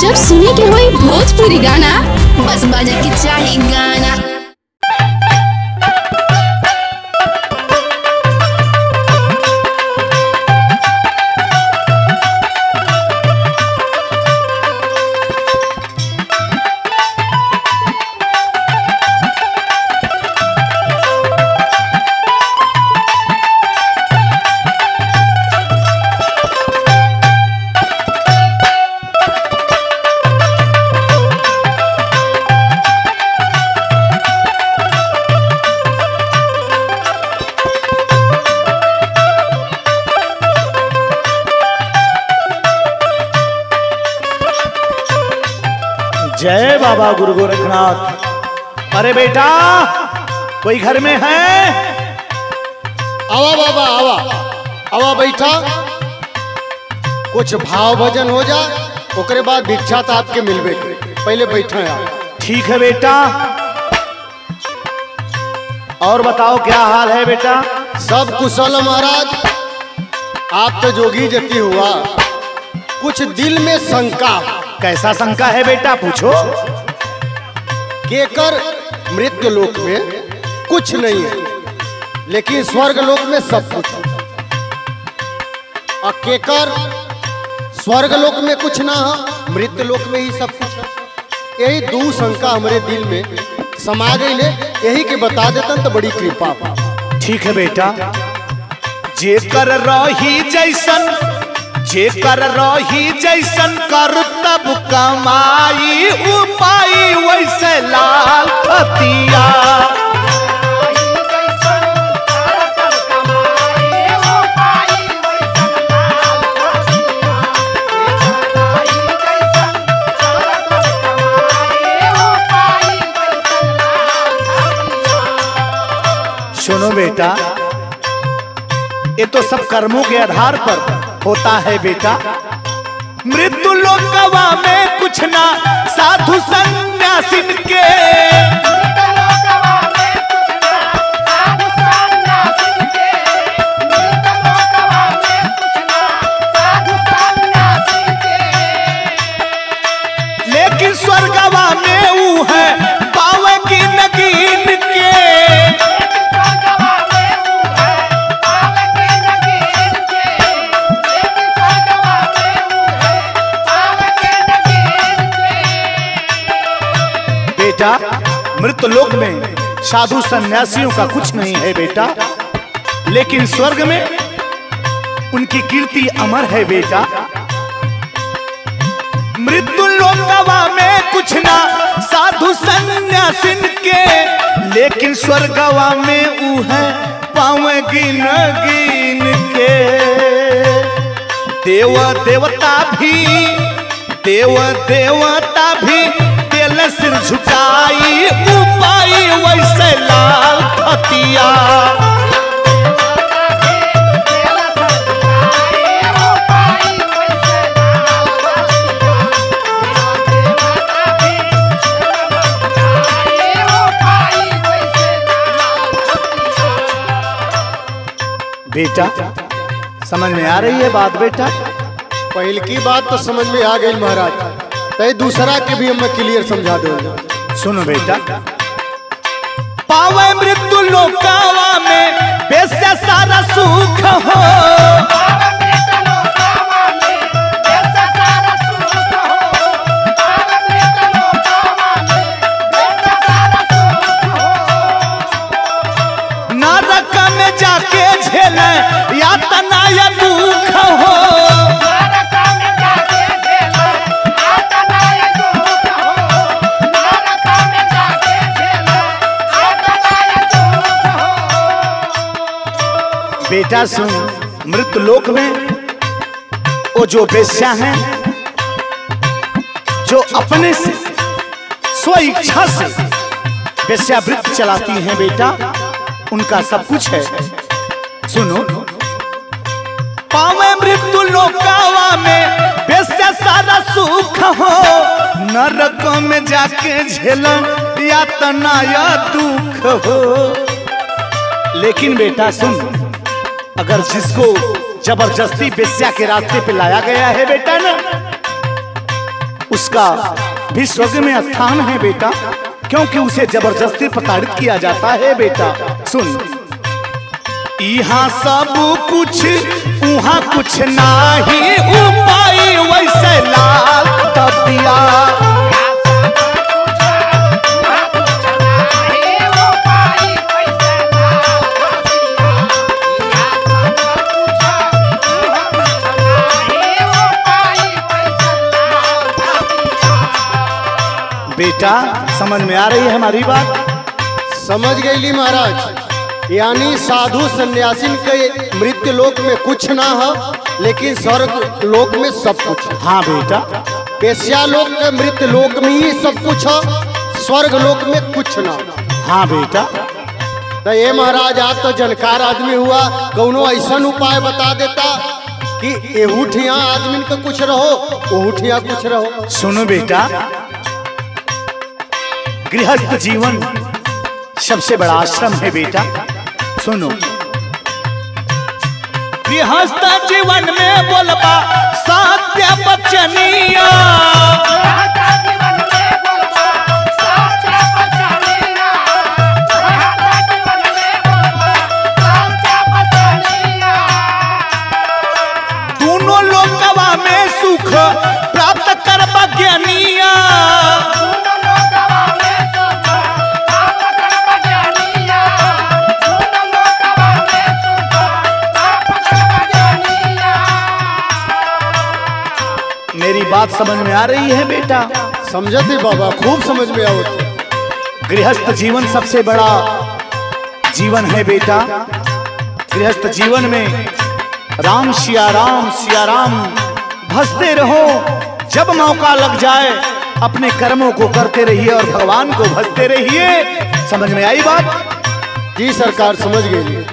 जब सुने के हुई भोजपुरी गाना बस बाजा के चाही गाना। जय बाबा गुरु गोरखनाथ। अरे बेटा कोई घर में है? आवा बाबा आवा। आवा बैठा। कुछ भाव भजन हो जा ओकरे बाद भिक्षा तो आपके मिलबे पहले बैठे आप। ठीक है बेटा। और बताओ क्या हाल है बेटा? सब कुशल महाराज आप तो जोगी जति हुआ। कुछ दिल में शंका। कैसा शंका है बेटा पूछो। केकर मृत्यु लोक में कुछ नहीं है लेकिन स्वर्ग लोक में सब कुछ और केकर स्वर्ग लोक में कुछ ना है मृत्यु लोक में ही सब कुछ यही दू शंका हमारे दिल में समा गई ले यही के बता देतन तो बड़ी कृपा। ठीक है बेटा जेकर रही जैसन जेकर रही जैसन कर तब कमाई, उपाय वैसे लाल खतिया। सुनो बेटा, ये तो सब कर्मों के आधार पर। होता है बेटा। मृत्यु लोकवा में कुछ ना साधु संन्यासिन के बेटा मृत लोक में साधु सन्यासियों का कुछ नहीं है बेटा। लेकिन स्वर्ग में उनकी कीर्ति अमर है बेटा। मृत्यु लोकवा में कुछ ना, साधु सन्यासिन के। लेकिन स्वर्गवा में ऊ है पावे गिन गिन के। देव देवता भी, देव देवता भी सिर झुकाई उपाय वैसे लाल खतिया। बेटा समझ में आ रही है बात बेटा? पहल की बात तो समझ में आ गई महाराज। तय दूसरा के भी हमें क्लियर समझा दो। सुनो बेटा। पावे मृत्यु लोकावा में बेसे सारा सुख हो। नरक में जाके झेले या तना या दुख हो। बेटा सुन, मृत लोक में वो जो बेस्या है, जो अपने से, स्व इच्छा से वेश्यावृत्ति चलाती हैं बेटा, उनका सब कुछ है। सुनो, पावे मृत्यु लोकावा में बेस्या सारा सुख हो, नरक में जाके झेला या तना या दुख हो। लेकिन बेटा सुन अगर जिसको ज़बरदस्ती बेस्या के रास्ते पे लाया गया है बेटा ना, उसका भी स्वर्ग में स्थान है बेटा, क्योंकि उसे ज़बरदस्ती प्रताड़ित किया जाता है बेटा। सुन। यहाँ सब कुछ वहाँ कुछ नाही, उपाय वैसे लाल तबिया। बेटा समझ में आ रही है हमारी बात? समझ गईली महाराज। यानी साधु सन्यासिन के मृत्यु लोक में कुछ ना हो लेकिन स्वर्ग लोक में सब कुछ हाँ। बेटा। पेशिया लोक के मृत्यु लोक में ही सब कुछ हो स्वर्ग लोक में कुछ ना हो। हाँ बेटा। तो ये महाराज आप तो जानकार आदमी हुआ कौनो ऐसा उपाय बता देता कि एहूठिया आदमी का कुछ रहो ओहूठिया कुछ रहो। सुनो बेटा गृहस्थ जीवन सबसे बड़ा आश्रम है बेटा। सुनो। गृहस्थ जीवन में बोलबा सत्य में सुख बात समझ में आ रही है बेटा? समझते बाबा खूब समझ में आओ गृहस्थ जीवन सबसे बड़ा जीवन है बेटा। गृहस्थ जीवन में राम सिया राम सिया राम भसते रहो। जब मौका लग जाए अपने कर्मों को करते रहिए और भगवान को भसते रहिए। समझ में आई बात? जी सरकार समझ गई।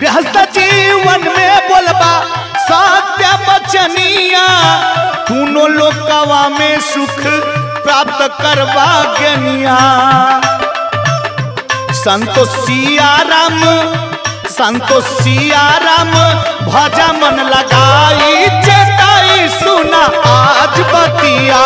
गृहस्थ जीवन में बोलबा सत्य बचनिया, तूनो लोकवा में सुख प्राप्त करवा गनिया। संतोषिया राम संतोषिया राम भजा मन लगाई चेताई सुना आज बतिया।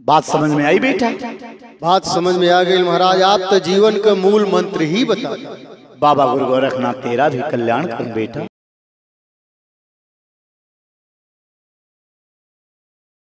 बात समझ में आई बेटा? बात समझ में आ गई महाराज आप तो जीवन का मूल मंत्र ही बता बाबा गुरु गोरखनाथ तेरा भी कल्याण कर बेटा।